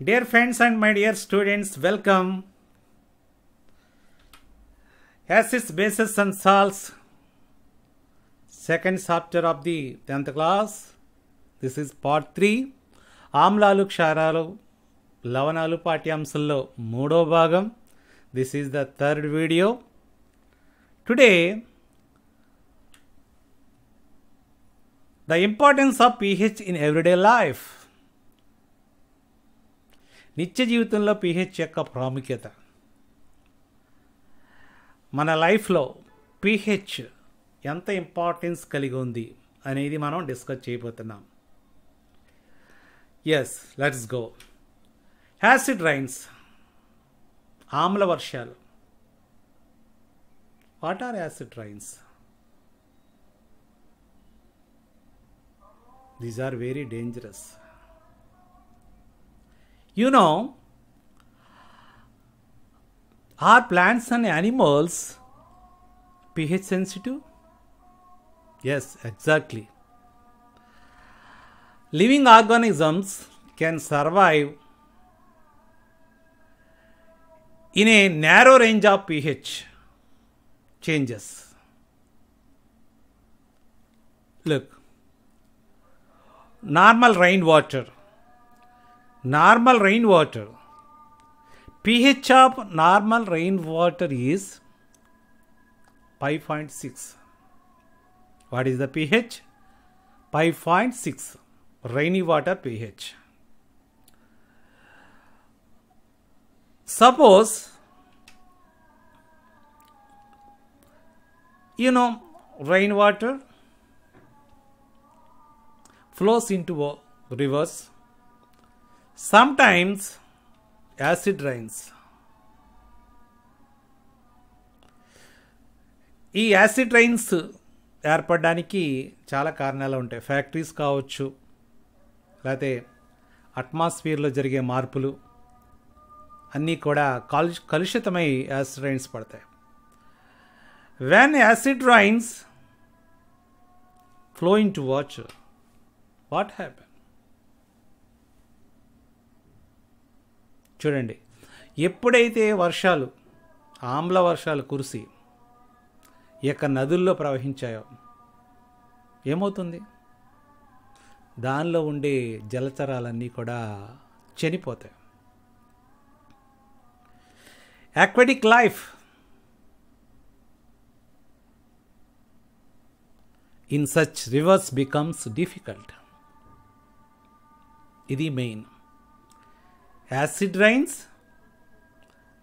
Dear friends and my dear students, welcome. Acids, bases and salts. Second chapter of the 10th class. This is part 3. ఆమ్లాలు క్షారాలు లవణాలు పాఠ్యాంశంలో మూడో భాగం this is the third video today the importance of pH in everyday life నిత్య జీవితంలో pH యొక్క ప్రాముఖ్యత. మన లైఫ్లో పీహెచ్ ఎంత ఇంపార్టెన్స్ కలిగి ఉంది అనేది మనం డిస్కస్ చేయబోతున్నాం. Yes let's go acid rains ఆమ్ల వర్షాలు. What are acid rains? These are very dangerous You know, are plants and animals pH sensitive? Yes, exactly. Living organisms can survive in a narrow range of pH changes. Look, normal rainwater normal rainwater ph of normal rainwater is 5.6 what is the ph? 5.6 rainy water ph. Suppose you know rainwater flows into a rivers sometimes acid rains ఈ acid rains ఏర్పడడానికి చాలా కారణాలు ఉంటాయి. Factories కావచ్చు లేకపోతే అట్మాస్ఫియర్లో జరిగే మార్పులు అన్నీ కూడా కాలు కలుషితమై యాసిడ్ రైన్స్ పడతాయి. When acid rains flowing to watch what happen చూడండి. ఎప్పుడైతే వర్షాలు ఆమ్ల వర్షాలు కురిసి యొక్క నదుల్లో ప్రవహించాయో ఏమవుతుంది? దానిలో ఉండే జలచరాలన్నీ కూడా చనిపోతాయి. Aquatic life in such rivers becomes difficult ఇది main. Acid rains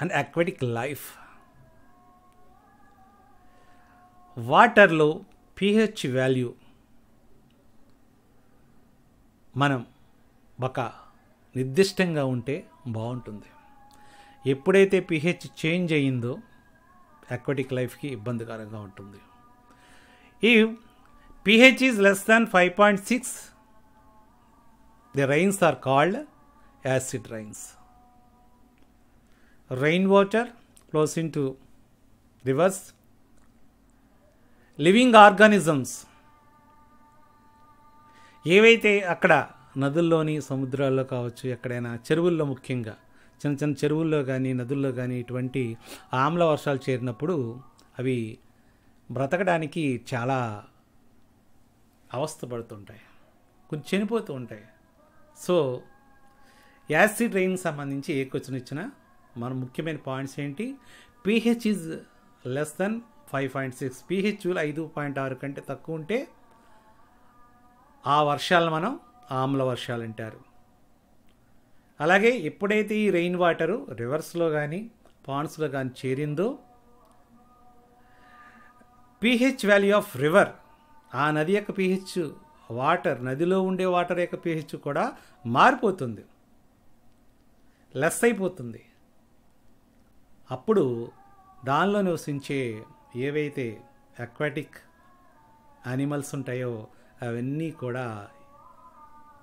and aquatic life. వాటర్లో పిహెచ్ వాల్యూ మనం ఒక నిర్దిష్టంగా ఉంటే బాగుంటుంది. ఎప్పుడైతే పిహెచ్ చేంజ్ అయ్యిందో అక్వాటిక్ లైఫ్కి ఇబ్బందికరంగా ఉంటుంది. ఈ pH is less than five point six the rains are called acid rains. Rain water flows into rivers living organisms ఏవైతే అక్కడ నదుల్లోని సముద్రాల్లో కావచ్చు ఎక్కడైనా చెరువుల్లో ముఖ్యంగా చిన్న చిన్న చెరువుల్లో కానీ నదుల్లో కానీ ఇటువంటి ఆమ్ల వర్షాలు చేరినప్పుడు అవి బ్రతకడానికి చాలా అవస్థపడుతుంటాయి కొంచెం చనిపోతూ ఉంటాయి. సో యాసిడ్ రెయిన్ సంబంధించి ఏ క్వశ్చన్ ఇచ్చినా మన ముఖ్యమైన పాయింట్స్ ఏంటి? PH is less than five point six. PH ఐదు పాయింట్ ఆరు కంటే తక్కువ ఉంటే ఆ వర్షాలను మనం ఆమ్ల వర్షాలు అంటారు. అలాగే ఎప్పుడైతే ఈ రెయిన్ వాటరు రివర్స్లో కానీ పాండ్స్లో కానీ చేరిందో పీహెచ్ వాల్యూ ఆఫ్ రివర్ ఆ నది యొక్క పీహెచ్ వాటర్ నదిలో ఉండే వాటర్ యొక్క పీహెచ్ కూడా మారిపోతుంది. లెస్ అయిపోతుంది అప్పుడు దానిలో నివసించే ఏవైతే అక్వాటిక్ యానిమల్స్ ఉంటాయో అవన్నీ కూడా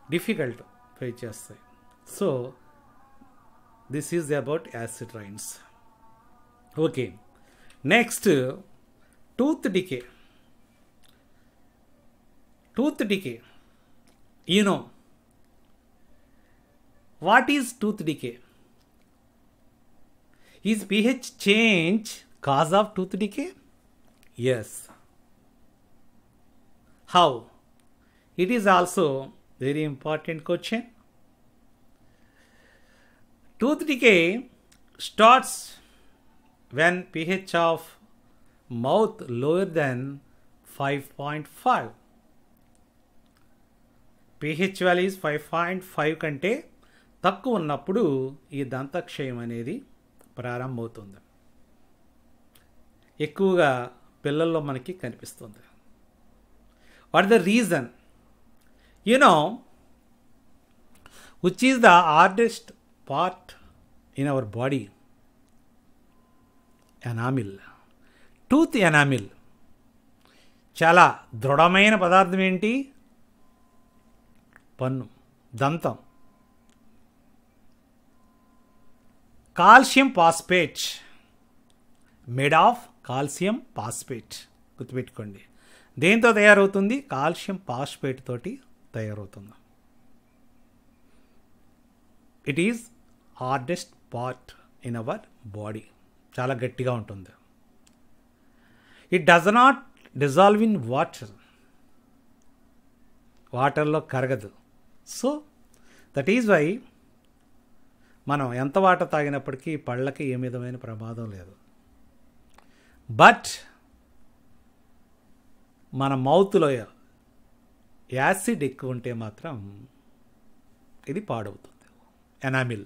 డిఫికల్ట్ ఫేస్ చేస్తాయి. So this is about acid rains okay. Next tooth decay. Tooth decay. You know what is tooth decay? Is pH change cause of tooth decay yes how it is also very important question starts when starts when pH of mouth lower than 5.5. pH values five point five కంటే తక్కువ ఉన్నప్పుడు ఈ దంతక్షయం అనేది ప్రారంభమవుతుంది. ఎక్కువగా పిల్లల్లో మనకి కనిపిస్తుంది. What the reason you know which is the hardest part in our body enamel tooth enamel చాలా దృఢమైన పదార్థం ఏంటి? పన్ను. దంతం. Calcium phosphate made of calcium phosphate గుర్తుపెట్టుకోండి. దేంతో తయారవుతుంది? కాల్షియం పాస్పేట్ తోటి తయారవుతుంది. It is hardest part in our body చాలా గట్టిగా ఉంటుంది. It does not dissolve in water వాటర్లో కరగదు. సో దట్ ఈజ్ వై మనం ఎంత వాట తాగినప్పటికీ పళ్ళకి ఏ విధమైన ప్రమాదం లేదు. బట్ మన మౌత్లో యాసిడ్ ఎక్కువ ఉంటే మాత్రం ఇది పాడవుతుంది. Enamel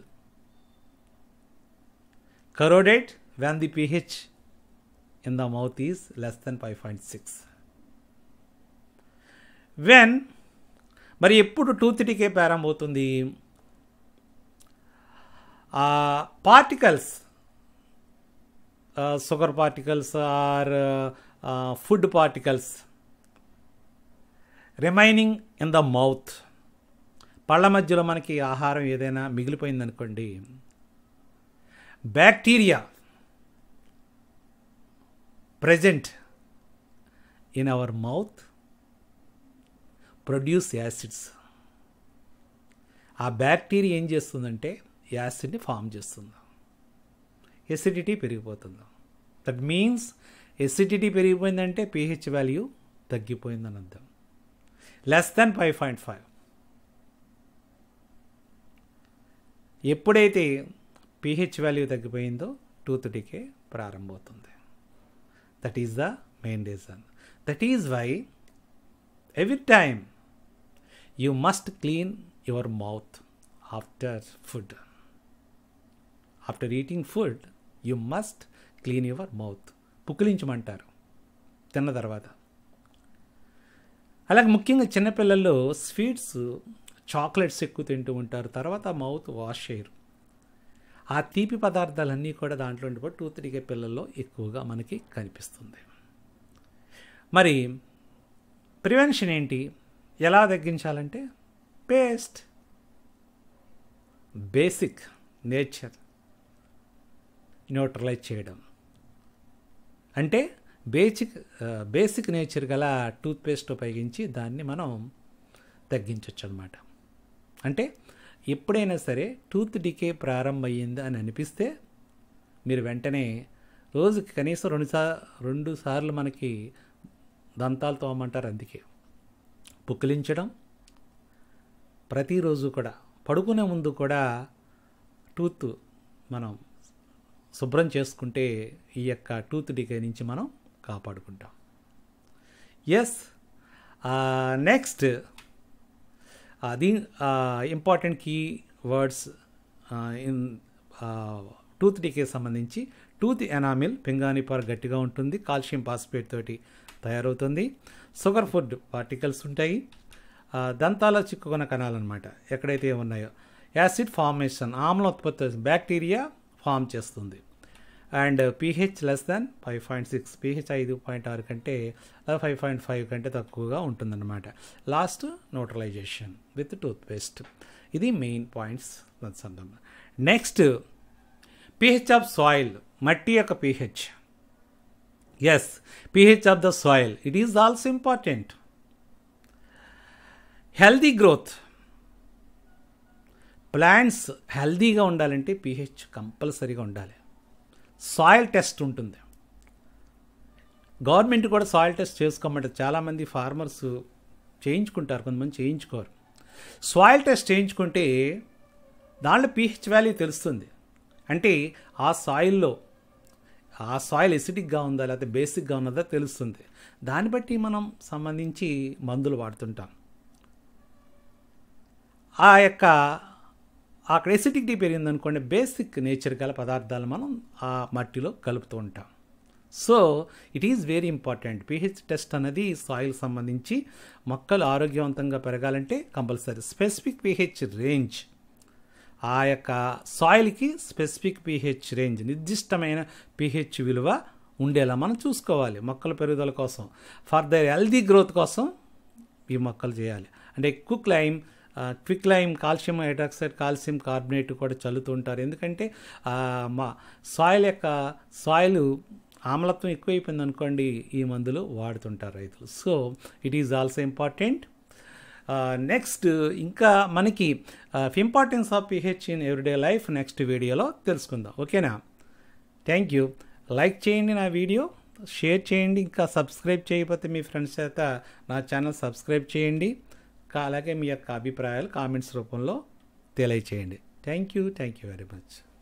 corrode when the pH in the mouth is less than five point six when మరి ఎప్పుడు టూత్ టికే ప్రారంభమవుతుంది? Particles sugar particles or food particles remaining in the mouth పళ్ళ మధ్యలో మనకి ఆహారం ఏదైనా మిగిలిపోయిందనుకోండి bacteria present in our mouth produce acids ఆ bacteria ఏం చేస్తుందంటే యాసిడ్ని ఫామ్ చేస్తుంది? ఎసిడిటీ పెరిగిపోతుంది? దట్ మీన్స్ ఎసిడిటీ పెరిగిపోయిందంటే పిహెచ్ వాల్యూ తగ్గిపోయిందని అర్థం. Less than five point five ఎప్పుడైతే పిహెచ్ వాల్యూ తగ్గిపోయిందో టూత్ డికే ప్రారంభమవుతుంది. That is the main reason that is why every time you must clean your mouth after food after eating food you must clean your mouth పుక్కిలించమంటారు. తిన్న తర్వాత. అలాగే ముఖ్యంగా చిన్నపిల్లల్లో sweets chocolates ఎక్కువ తింటూ ఉంటారు. తర్వాత మౌత్ వాష్ చేయరు. ఆ తీపి పదార్థాలన్నీ కూడా దాంట్లో ఉండిపోయి టూ టికే పిల్లల్లో ఎక్కువగా మనకి కనిపిస్తుంది. మరి ప్రివెన్షన్ ఏంటి? ఎలా తగ్గించాలంటే పేస్ట్. Basic nature. న్యూట్రలైజ్ చేయడం. అంటే బేసిక్ బేసిక్ నేచర్ గల టూత్పేస్ట్ ఉపయోగించి దాన్ని మనం తగ్గించవచ్చు అనమాట అంటే ఎప్పుడైనా సరే టూత్ డికే ప్రారంభమైంది అని అనిపిస్తే మీరు వెంటనే రోజుకి కనీసం రెండు సార్ రెండు సార్లు మనకి దంతాలు తోమంటారు అందుకే. పుక్కిలించడం ప్రతిరోజు కూడా పడుకునే ముందు కూడా టూత్ మనం శుభ్రం చేసుకుంటే ఈ యొక్క టూత్ డికే నుంచి మనం కాపాడుకుంటాం. ఎస్ నెక్స్ట్ అది important key words in tooth decay సంబంధించి టూత్ ఎనామిల్ పింగానిపార్ గట్టిగా ఉంటుంది కాల్షియం పాస్పేట్ తోటి తయారవుతుంది. షుగర్ ఫుడ్ పార్టికల్స్ ఉంటాయి. దంతాల చిక్కుకున్న కణాలు అనమాట ఎక్కడైతే ఉన్నాయో. యాసిడ్ ఫార్మేషన్ ఆమ్ల ఉత్పత్తి బ్యాక్టీరియా ఫామ్ చేస్తుంది. And pH less than five point six pH ఐదు పాయింట్ ఆరు కంటే ఫైవ్ పాయింట్ ఫైవ్ కంటే తక్కువగా ఉంటుందన్నమాట. లాస్ట్ న్యూట్రలైజేషన్ విత్ టూత్పేస్ట్ ఇది మెయిన్ పాయింట్స్ సందర్భం. నెక్స్ట్ పీహెచ్ ఆఫ్ సాయిల్ మట్టి యొక్క pH. As pH of the soil it is also important healthy growth plants హెల్దీగా ఉండాలంటే పీహెచ్ కంపల్సరీగా ఉండాలి. సాయిల్ టెస్ట్ ఉంటుంది. గవర్నమెంట్ కూడా సాయిల్ టెస్ట్ చేసుకోమంటారు. చాలామంది ఫార్మర్స్ చేయించుకుంటారు కొంతమంది చేయించుకోరు. సాయిల్ టెస్ట్ చేయించుకుంటే దాంట్లో పీహెచ్ వాల్యూ తెలుస్తుంది. అంటే ఆ సాయిల్లో ఆ సాయిల్ ఎసిడిక్గా ఉందా లేకపోతే బేసిక్గా ఉన్నదా తెలుస్తుంది. దాన్ని బట్టి మనం సంబంధించి మందులు వాడుతుంటాం. ఆ యొక్క అక్కడ ఎసిడిటీ పెరిగిందనుకోండి బేసిక్ నేచర్ గల పదార్థాలు మనం ఆ మట్టిలో కలుపుతూ ఉంటాం. So it is very important pH test అనేది సాయిల్ సంబంధించి మొక్కలు ఆరోగ్యవంతంగా పెరగాలంటే కంపల్సరీ స్పెసిఫిక్ పిహెచ్ రేంజ్ ఆ యొక్క సాయిల్కి స్పెసిఫిక్ పీహెచ్ రేంజ్ నిర్దిష్టమైన పిహెచ్ విలువ ఉండేలా మనం చూసుకోవాలి మొక్కల పెరుగుదల కోసం. ఫర్ ద హెల్దీ గ్రోత్ కోసం ఈ మొక్కలు చేయాలి. అంటే ఎక్కువ lime quick lime calcium hydroxide calcium carbonate కూడా చల్లుతుంటారు. ఎందుకంటే మా సాయిల్ యొక్క సాయిల్ ఆమ్లత్వం ఎక్కువైపోయింది అనుకోండి ఈ మందులు వాడుతుంటారు రైతులు. So it is also important next ఇంకా మనకి importance of pH in everyday life next వీడియోలో తెలుసుకుందాం. ఓకేనా? థ్యాంక్ యూ లైక్ చేయండి నా వీడియో షేర్ చేయండి. ఇంకా సబ్స్క్రైబ్ చేయకపోతే మీ ఫ్రెండ్స్ చేత నా ఛానల్ సబ్స్క్రైబ్ చేయండి. అలాగే మీ యొక్క అభిప్రాయాలు కామెంట్స్ రూపంలో తెలియచేయండి. Thank you thank you very much